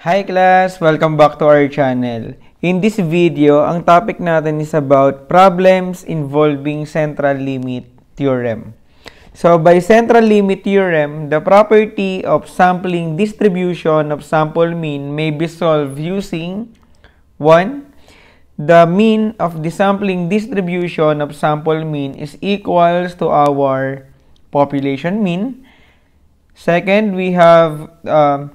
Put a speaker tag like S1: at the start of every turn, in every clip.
S1: Hi class! Welcome back to our channel. In this video, ang topic natin is about problems involving central limit theorem. So, by central limit theorem, the property of sampling distribution of sample mean may be solved using 1. The mean of the sampling distribution of sample mean is equals to our population mean. Second, we have uh,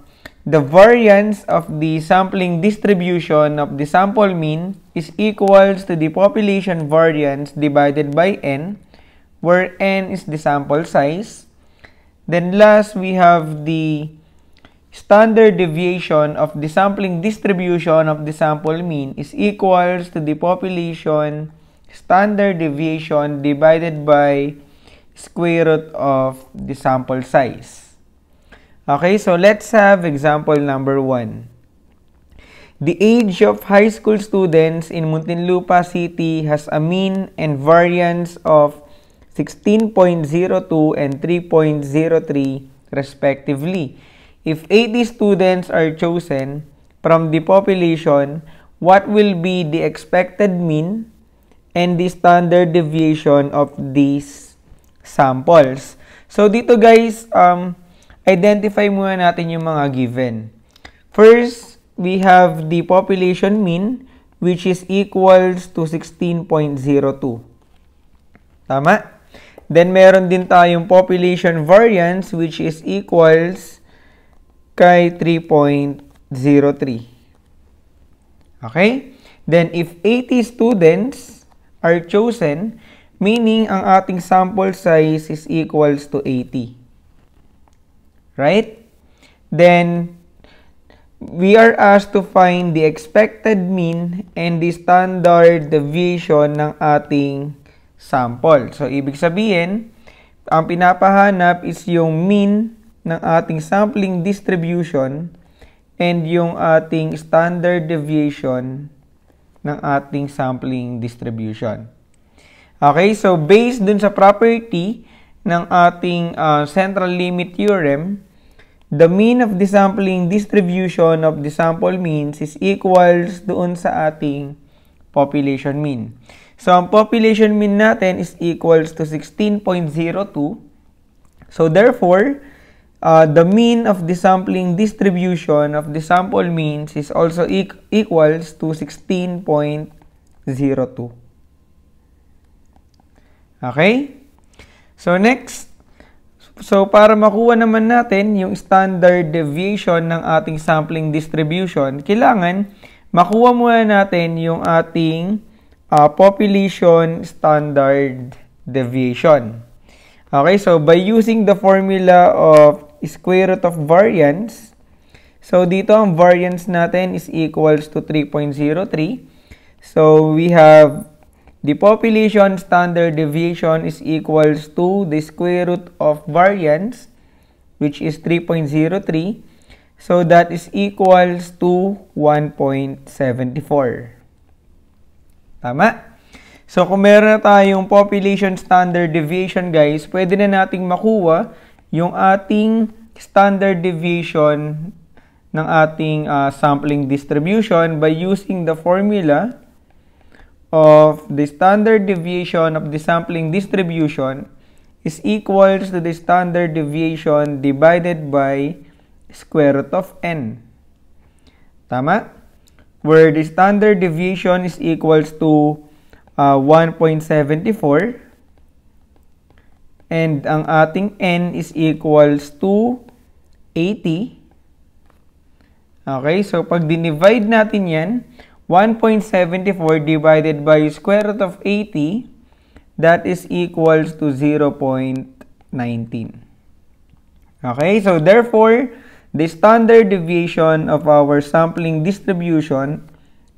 S1: the variance of the sampling distribution of the sample mean is equals to the population variance divided by n, where n is the sample size. Then last, we have the standard deviation of the sampling distribution of the sample mean is equals to the population standard deviation divided by square root of the sample size. Okay, so let's have example number 1. The age of high school students in Muntinlupa City has a mean and variance of 16.02 and 3.03 respectively. If 80 students are chosen from the population, what will be the expected mean and the standard deviation of these samples? So, dito guys, um, identify muna natin yung mga given. First, we have the population mean, which is equals to 16.02. Tama? Then, meron din tayong population variance, which is equals kay 3.03. Okay? Then, if 80 students are chosen, meaning ang ating sample size is equals to 80. Right? Then, we are asked to find the expected mean and the standard deviation ng ating sample. So, ibig sabihin, ang pinapahanap is yung mean ng ating sampling distribution and yung ating standard deviation ng ating sampling distribution. Okay, so based dun sa property ng ating uh, central limit theorem, the mean of the sampling distribution of the sample means is equals doon sa ating population mean. So, ang population mean natin is equals to 16.02. So, therefore, uh, the mean of the sampling distribution of the sample means is also e equals to 16.02. Okay? So, next. So, para makuha naman natin yung standard deviation ng ating sampling distribution, kailangan makuha muna natin yung ating uh, population standard deviation. Okay, so by using the formula of square root of variance. So, dito ang variance natin is equals to 3.03. So, we have the population standard deviation is equals to the square root of variance, which is 3.03. So, that is equals to 1.74. Tama? So, kung meron na tayong population standard deviation, guys, pwede na nating makuha yung ating standard deviation ng ating uh, sampling distribution by using the formula of the standard deviation of the sampling distribution is equals to the standard deviation divided by square root of n. Tama? Where the standard deviation is equals to uh, 1.74 and ang ating n is equals to 80. Okay, so pag dinivide natin yan, 1.74 divided by square root of 80, that is equals to 0.19. Okay, so therefore, the standard deviation of our sampling distribution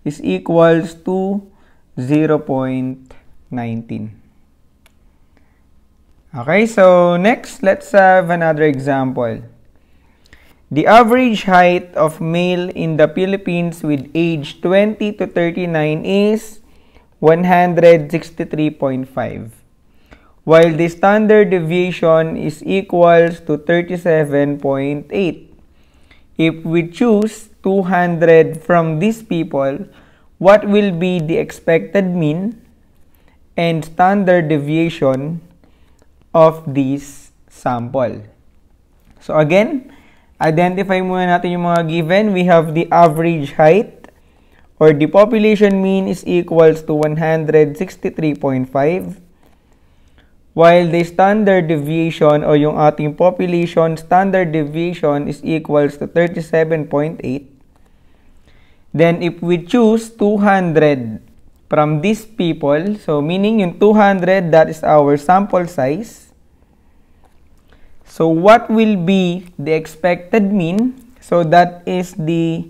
S1: is equals to 0.19. Okay, so next, let's have another example. The average height of male in the Philippines with age 20 to 39 is 163.5, while the standard deviation is equals to 37.8. if we choose 200 from these people, what will be the expected mean and standard deviation of this sample? So again, identify muna natin yung mga given. We have the average height or the population mean is equals to 163.5 while the standard deviation o yung ating population standard deviation is equals to 37.8 then if we choose 200 from these people so meaning yung 200 that is our sample size so what will be the expected mean so that is the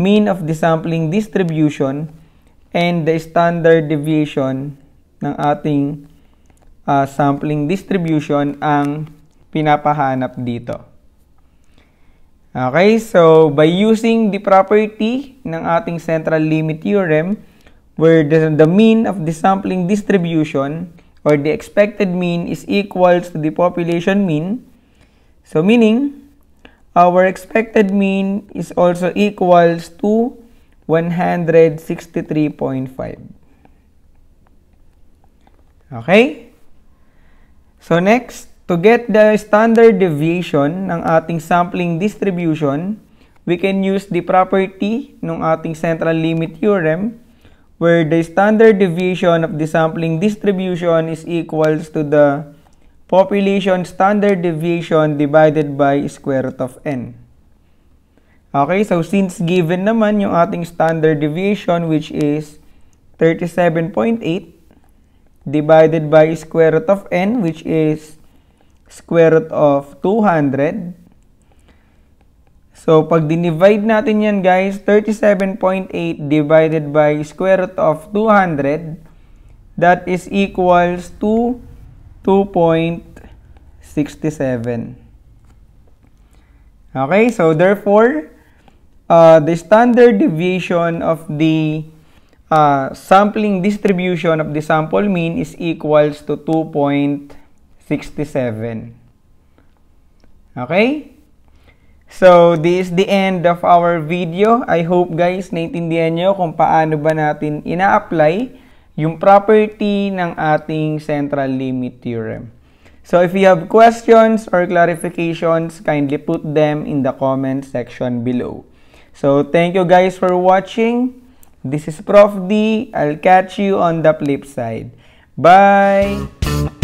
S1: mean of the sampling distribution, and the standard deviation ng ating uh, sampling distribution ang pinapahanap dito. Okay, so by using the property ng ating central limit theorem, where the, the mean of the sampling distribution or the expected mean is equals to the population mean, so meaning, our expected mean is also equals to 163.5. Okay? So next, to get the standard deviation ng ating sampling distribution, we can use the property ng ating central limit theorem where the standard deviation of the sampling distribution is equals to the population standard deviation divided by square root of n. Okay, so since given naman yung ating standard deviation which is 37.8 divided by square root of n which is square root of 200. So, pag dinivide natin yan guys, 37.8 divided by square root of 200, that is equals to 2.67. Okay, so therefore, uh, the standard deviation of the uh, sampling distribution of the sample mean is equals to 2.67. Okay? So, this is the end of our video. I hope guys, naintindihan nyo kung paano ba natin ina-apply yung property ng ating central limit theorem. So if you have questions or clarifications, kindly put them in the comment section below. So thank you guys for watching. This is Prof. D. I'll catch you on the flip side. Bye!